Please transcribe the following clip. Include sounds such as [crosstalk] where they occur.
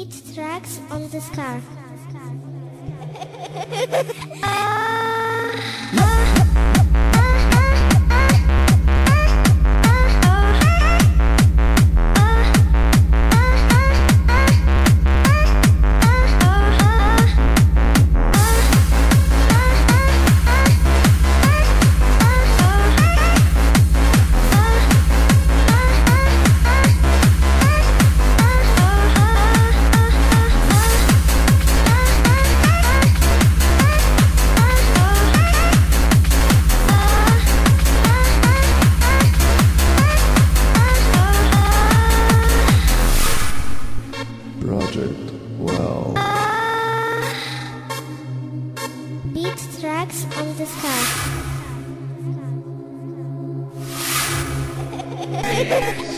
Beat tracks on the scarf. [laughs] Ah! Project Wow. Beat tracks on the scarf. [laughs]